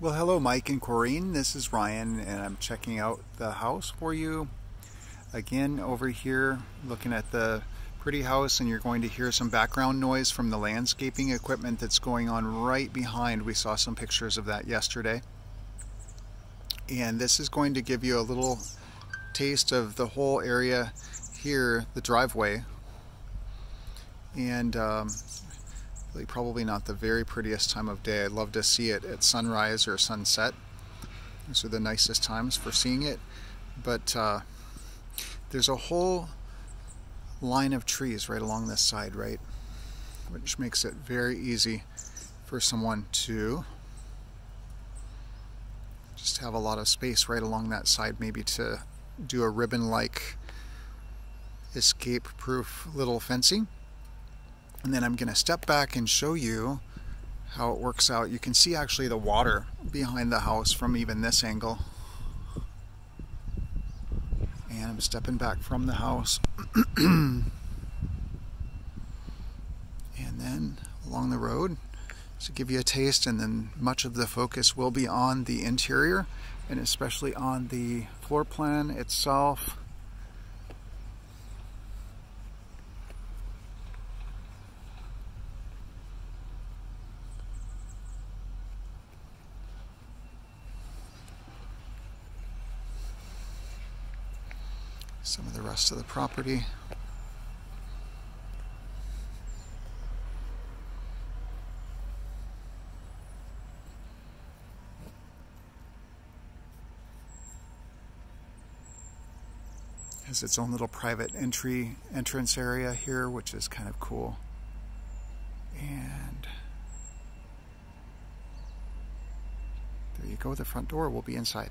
Well, hello, Mike and Corrine. This is Ryan, and I'm checking out the house for you. Again, over here, looking at the pretty house, and you're going to hear some background noise from the landscaping equipment that's going on right behind. We saw some pictures of that yesterday. And this is going to give you a little taste of the whole area here, the driveway. And um, really probably not the very prettiest time of day. I'd love to see it at sunrise or sunset. Those are the nicest times for seeing it. But uh, there's a whole line of trees right along this side, right? Which makes it very easy for someone to just have a lot of space right along that side, maybe to do a ribbon-like escape-proof little fencing. And then I'm going to step back and show you how it works out. You can see actually the water behind the house from even this angle. And I'm stepping back from the house. and then along the road to give you a taste and then much of the focus will be on the interior and especially on the floor plan itself some of the rest of the property. Has its own little private entry entrance area here, which is kind of cool. And there you go, the front door will be inside.